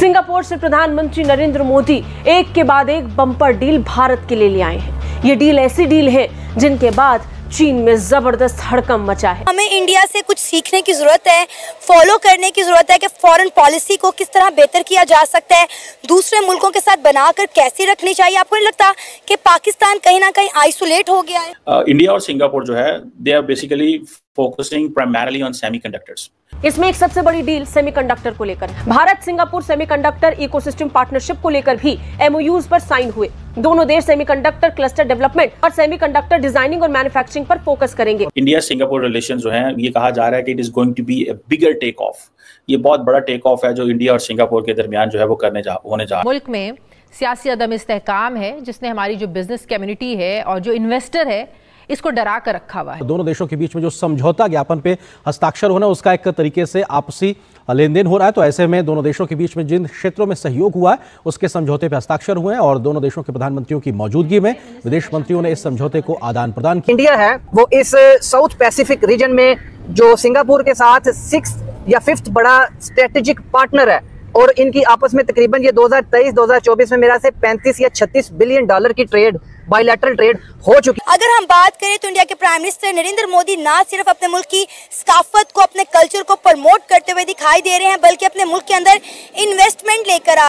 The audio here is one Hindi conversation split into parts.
सिंगापुर से प्रधानमंत्री नरेंद्र मोदी एक के बाद एक बम्पर डील भारत के लिए ले आए हैं। ये डील ऐसी डील है जिनके बाद चीन में ज़बरदस्त हड़कम मचा है। हमें इंडिया से कुछ सीखने की ज़रूरत है फॉलो करने की ज़रूरत है कि फॉरेन पॉलिसी को किस तरह बेहतर किया जा सकता है दूसरे मुल्कों के साथ बनाकर कैसे रखनी चाहिए। आपको नहीं लगता कि पाकिस्तान कहीं ना कहीं आइसोलेट हो गया है? इंडिया और सिंगापुर जो है they are basically focusing primarily on semiconductors इसमें एक सबसे बड़ी डील सेमीकंडक्टर को लेकर। Bharat Singapore semiconductor ecosystem partnership को लेकर भी एमओयूज पर साइन हुए। दोनों देश सेमीकंडक्टर क्लस्टर डेवलपमेंट और सेमीकंडक्टर डिज़ाइनिंग और मैन्युफैक्चरिंग पर फोकस करेंगे। इंडिया सिंगापुर रिलेशन जो है ये कहा जा रहा है कि it is going to be a bigger take off ये बहुत बड़ा टेक ऑफ़ है जो इंडिया और सिंगापुर के दरमियान जो है वो करने जा होने जा मुल्क में सियासी अदम इस्तेकाम है जिसने हमारी जो बिज़नेस कम्युनिटी है और जो इन्वेस्टर है इसको डरा कर रखा हुआ है। दोनों देशों के बीच में जो समझौता ज्ञापन पे हस्ताक्षर होना उसका एक तरीके से आपसी लेन देन हो रहा है। तो ऐसे में दोनों देशों के बीच में जिन क्षेत्रों में सहयोग हुआ है उसके समझौते पे हस्ताक्षर हुए हैं और दोनों देशों के प्रधानमंत्रियों की मौजूदगी में विदेश मंत्रियों ने इस समझौते को आदान प्रदान किया। इंडिया है वो इस साउथ पैसिफिक रीजन में जो सिंगापुर के साथ सिक्स या फिफ्थ बड़ा स्ट्रेटेजिक पार्टनर है और इनकी आपस में तकरीबन ये 2023-2024 में मेरा से 35 या 36 बिलियन डॉलर की ट्रेड बायलैटरल ट्रेड हो चुकी अगर हम बात करें तो इंडिया के प्राइम मिनिस्टर नरेंद्र मोदी ना सिर्फ़ अपने मुल्क की सकाफत को अपने कल्चर को प्रमोट करते हुए दिखाई दे रहे हैं बल्कि अपने मुल्क के अंदर इन्वेस्टमेंट लेकर आ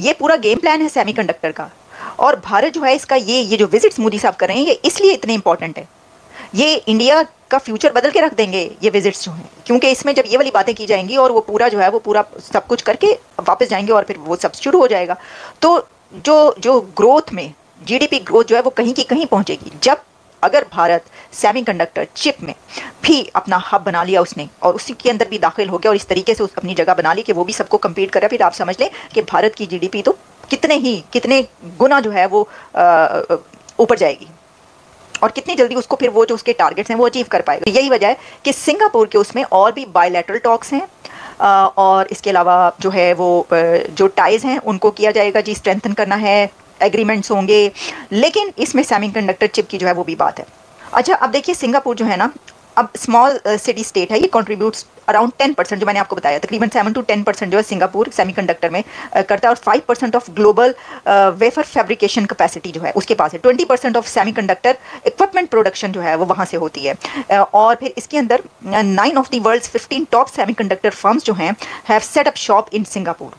ये पूरा गेम प्लान है सेमीकंडक्टर का। और भारत जो है इसका ये ये जो विजिट्स मोदी साहब कर रहे हैं ये इसलिए इतने इंपॉर्टेंट है। ये इंडिया का फ्यूचर बदल के रख देंगे ये विजिट्स जो हैं। क्योंकि इसमें जब ये वाली बातें की जाएँगी और वो पूरा जो है, वो पूरा सब कुछ करके वापस जाएँगे और फिर वो सब शुरू हो जाएगा तो जो जो ग्रोथ में जीडीपी ग्रोथ जो है, वो कहीं की कहीं पहुंचेगी। जब अगर भारत सेमीकंडक्टर चिप में भी अपना हब बना लिया उसने और उसी के अंदर भी दाखिल हो गया और इस तरीके से उस अपनी जगह बना ली कि वो भी सबको कम्पीट करे, फिर आप समझ लें कि भारत की जीडीपी तो कितने ही, कितने गुना जो है वो ऊपर जाएगी। और कितनी जल्दी उसको फिर वो जो उसके टारगेट्स हैं वो अचीव कर पाएगा। यही वजह है कि सिंगापुर के उसमें और भी बायोलेटरल टॉक्स हैं और इसके अलावा जो है वो जो टाइज हैं, उनको किया जाएगा जी स्ट्रेंथन करना है एग्रीमेंट्स होंगे। लेकिन इसमें सेमी कंडक्टर चिप की जो है वो भी बात है। अच्छा अब देखिए सिंगापुर जो है ना, अब स्मॉल सिटी स्टेट है, ये कंट्रीब्यूट्स अराउंड टेन परसेंट जो मैंने आपको बताया तकरीबन सेवन टू टेन परसेंट जो है सिंगापुर सेमी में uh, करता है और five percent of global wafer fabrication capacity जो है उसके पास है। Twenty percent of semiconductor equipment production जो है वो वहाँ से होती है। और फिर इसके अंदर nine of the world fifteen top semiconductor firms जो हैं have set up shop in Singapore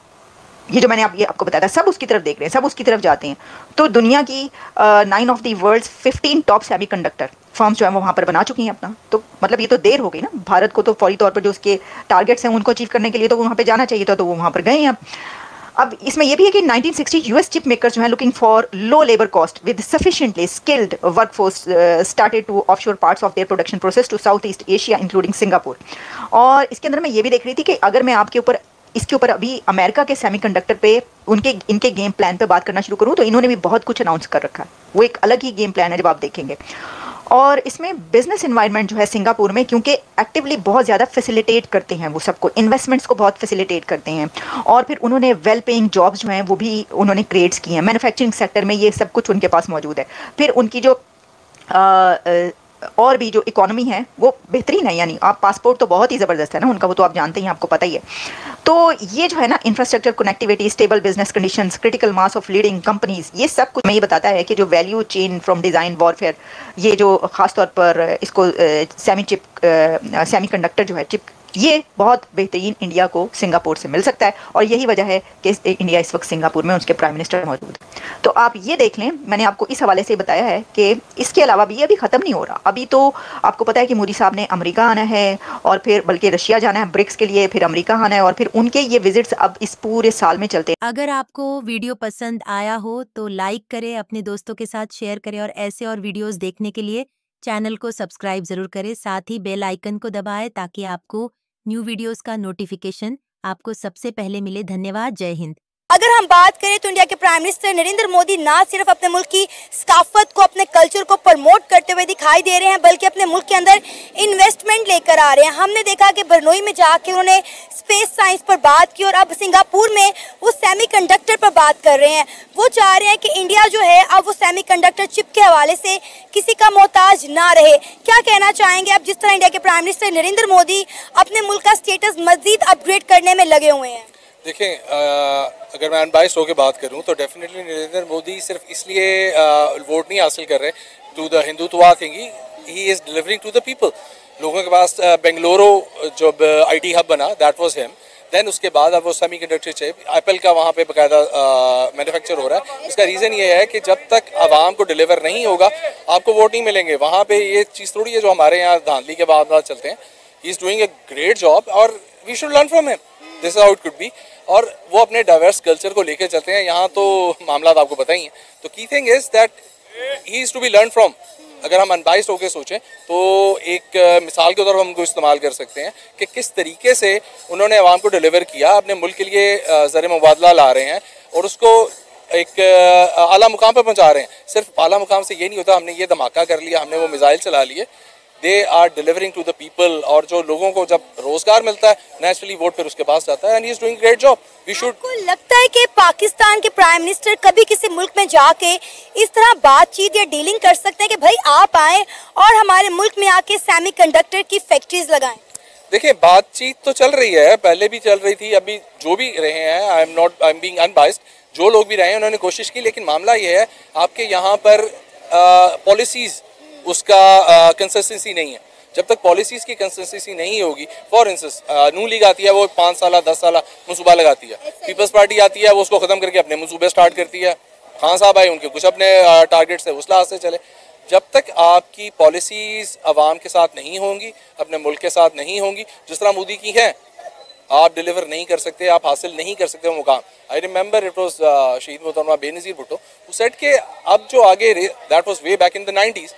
ये जो मैंने आप ये आपको बताया था, सब उसकी तरफ़ देख रहे हैं, सब उसकी तरफ़ जाते हैं। तो दुनिया की nine of the world fifteen top semiconductor firms जो है वो वहाँ पर बना चुकी हैं अपना। तो मतलब ये तो देर हो गई ना। भारत को तो फौरी तौर पर जो उसके टारगेट्स हैं, उनको अचीव करने के लिए तो वहाँ पर जाना चाहिए था तो वो वहाँ पर गए हैं अब। अब इसमें यह भी है कि 1960 यूएस चिप मेकर्स जो है looking for low labour cost with sufficiently skilled workforce started to offshore parts of their production process to South East Asia including Singapore और इसके अंदर मैं ये भी देख रही थी कि अगर मैं आपके ऊपर इसके ऊपर अभी अमेरिका के सेमीकंडक्टर पे उनके, इनके गेम प्लान पे बात करना शुरू करूँ तो इन्होंने भी बहुत कुछ अनाउंस कर रखा है। वो एक अलग ही गेम प्लान है जब आप देखेंगे। और इसमें बिज़नेस इन्वायरमेंट जो है सिंगापुर में, क्योंकि एक्टिवली बहुत ज़्यादा फैसिलिटेट करते हैं वो सबको इन्वेस्टमेंट्स को बहुत फैसिलिटेट करते हैं। और फिर उन्होंने वेल पेइंग जॉब्स जो हैं, वो भी उन्होंने क्रिएट्स किए हैं। मैन्युफैक्चरिंग सेक्टर में ये सब कुछ उनके पास मौजूद है। फिर उनकी जो और भी जो इकोनॉमी है, वो बेहतरीन है, यानी आप पासपोर्ट तो बहुत ही ज़बरदस्त है ना, उनका वो तो आप जानते हैं आपको पता ही है। तो ये जो है ना infrastructure connectivity stable business condition critical mass of leading companies ये सब कुछ मैं ये बताता है कि जो value chain from design warfare ये जो खासतौर पर इसको सेमी चिप सेमी कंडक्टर जो है चिप ये बहुत बेहतरीन इंडिया को सिंगापुर से मिल सकता है और यही वजह है कि इंडिया इस वक्त सिंगापुर में उसके प्राइम मिनिस्टर मौजूद तो आप ये देख लें, मैंने आपको इस हवाले से बताया है कि इसके अलावा भी ये अभी ख़त्म नहीं हो रहा। अभी तो आपको पता है कि मोदी साहब ने अमेरिका आना है और फिर बल्कि रशिया जाना है ब्रिक्स के लिए, फिर अमरीका आना है और फिर उनके ये विजिट्स अब इस पूरे साल में चलते हैं। अगर आपको वीडियो पसंद आया हो तो लाइक करें, अपने दोस्तों के साथ शेयर करें और ऐसे और वीडियोस देखने के लिए चैनल को सब्सक्राइब ज़रूर करें। साथ ही बेल आइकन को दबाएँ ताकि आपको न्यू वीडियोस का नोटिफिकेशन आपको सबसे पहले मिले। धन्यवाद जय हिंद। अगर हम बात करें तो इंडिया के प्राइम मिनिस्टर नरेंद्र मोदी ना सिर्फ़ अपने मुल्क की सकाफत को, अपने कल्चर को प्रमोट करते हुए दिखाई दे रहे हैं, बल्कि अपने मुल्क के अंदर इन्वेस्टमेंट लेकर आ रहे हैं। हमने देखा कि बरनोई में जाके उन्होंने स्पेस साइंस पर बात की और अब सिंगापुर में वो सेमीकंडक्टर पर बात कर रहे हैं। वो चाह रहे हैं कि इंडिया जो है, अब वो सेमीकंडक्टर चिप के हवाले से किसी का मोहताज ना रहे। क्या कहना चाहेंगे अब जिस तरह इंडिया के प्राइम मिनिस्टर नरेंद्र मोदी अपने मुल्क का स्टेटस मजीद अपग्रेड करने में लगे हुए हैं? देखें अगर मैं अनबाइस होकर बात करूँ तो डेफिनेटली नरेंद्र मोदी सिर्फ़ इसलिए वोट नहीं हासिल कर रहे to the Hindutva thing he is delivering to the people लोगों के पास बेंगलुरु, जो आईटी हब बना दैट वाज हिम देन उसके बाद अब वो सेमी कंडक्टर चिप एप्पल का वहाँ पे बकायदा मैन्युफैक्चर हो रहा है। इसका रीज़न ये है कि जब तक आवाम को डिलीवर नहीं होगा, आपको वोट नहीं मिलेंगे। वहाँ पे ये चीज़ थोड़ी है जो हमारे यहाँ धांधली के बाद चलते हैं। He is doing a great job और we should learn from him this is out could be और वो अपने डाइवर्स कल्चर को लेकर चलते हैं। यहाँ तो मामला आपको पता ही है। तो की thing is that he is to be learn from अगर हम अनबाइज होकर सोचें तो एक मिसाल के तौर पर हम उनको इस्तेमाल कर सकते हैं कि किस तरीके से उन्होंने आवाम को डिलीवर किया, अपने मुल्क के लिए ज़र मुबादला ला रहे हैं और उसको एक आला मुकाम पर पहुँचा रहे हैं। सिर्फ़ आला मुकाम से ये नहीं होता, हमने ये धमाका कर लिया, हमने वो मिज़ाइल चला लिए। They are delivering to the people और जो लोगों को जब रोज़गार मिलता है नेचुरली वोट फिर उसके पास जाता है and he is doing great job we should आपको लगता है कि पाकिस्तान के प्राइम मिनिस्टर कभी किसी मुल्क में जाके इस तरह बातचीत या डीलिंग कर सकते हैं कि भाई आप आए और हमारे मुल्क में आके सेमीकंडक्टर की फैक्ट्रीज लगाएँ? देखिए बातचीत तो चल रही है पहले भी चल रही थी अभी जो भी रहे हैं I am not I am being unbiased जो लोग भी रहे हैं उन्होंने कोशिश की लेकिन मामला ये है आपके यहाँ पर पॉलिसीज़ उसका कंसिस्टेंसी नहीं है। जब तक पॉलिसीज़ की कंसिस्टेंसी नहीं होगी फॉर इंस्टेंस नू लीग आती है वो पाँच साल दस साल मनसूबा लगाती है। पीपल्स पार्टी आती है वो उसको ख़त्म करके अपने मनसूबे स्टार्ट करती है। खान साहब आए उनके कुछ अपने टारगेट्स है उस लिहाज से चले। जब तक आपकी पॉलिसीज़ आवाम के साथ नहीं होंगी अपने मुल्क के साथ नहीं होंगी जिस तरह मोदी की है आप डिलीवर नहीं कर सकते आप हासिल नहीं कर सकते वो मुकाम। आई रिमेंबर इट वॉज़ शहीद मोहतरमा बेनज़ीर भुट्टो सेट के अब जो आगे that was way back in the nineties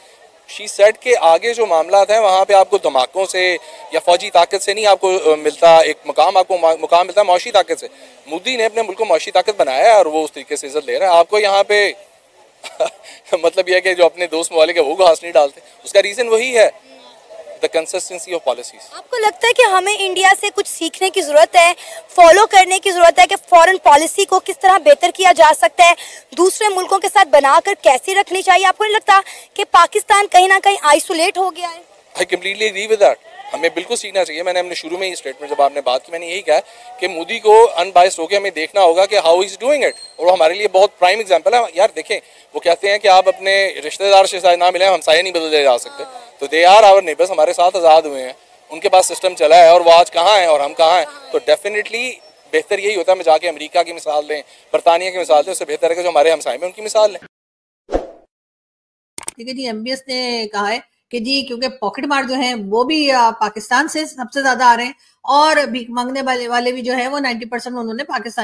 she set के आगे जो मामला है, वहाँ पे आपको धमाकों से या फौजी ताकत से नहीं आपको मिलता, एक मुकाम आपको मुकाम मिलता है ताकत से। मोदी ने अपने मुल्क को मौशी ताकत बनाया है और वो उस तरीके से इज़्ज़त ले रहे हैं। आपको यहाँ पे मतलब यह है कि जो अपने दोस्त मालिक है वो घास नहीं डालते। उसका रीज़न वही है। द कंसिस्टेंसी ऑफ़ पॉलिसीज़ आपको लगता है कि हमें इंडिया से कुछ सीखने की ज़रूरत है फॉलो करने की ज़रूरत है कि फॉरेन पॉलिसी को किस तरह बेहतर किया जा सकता है दूसरे मुल्कों के साथ बनाकर कैसे रखनी चाहिए? आपको नहीं लगता कि पाकिस्तान कहीं ना कहीं आइसोलेट हो गया है? I completely agree with that हमें बिल्कुल सीखना चाहिए। मैंने हमने शुरू में ही स्टेटमेंट जब आपने बात की मैंने यही कहा कि मोदी को अनबाइस्ड होकर हमें देखना होगा कि हाउ इज़ डूइंग इट और वो हमारे लिए बहुत प्राइम एग्ज़ाम्पल है। यार देखें वो कहते हैं कि आप अपने रिश्तेदार से ना मिले हम साय नहीं बदले जा सकते। तो दे आर आवर नेबर्स हमारे साथ आज़ाद हुए हैं। उनके पास सिस्टम चला है और वो आज कहाँ हैं और हम कहाँ हैं। तो डेफिनेटली बेहतर यही होता है मैं जाके अमेरिका की मिसाल लें बरतानिया की मिसाल लें उससे बेहतर है कि जो हमारे हमसाए में उनकी मिसाल लें। ठीक है जी एमबीएस ने कहा है कि जी, क्योंकि पॉकेट मार जो है, वो भी पाकिस्तान से सबसे ज़्यादा आ रहे हैं और भीख मांगने वाले वाले भी जो है, वो 90 परसेंट उन्होंने पाकिस्तान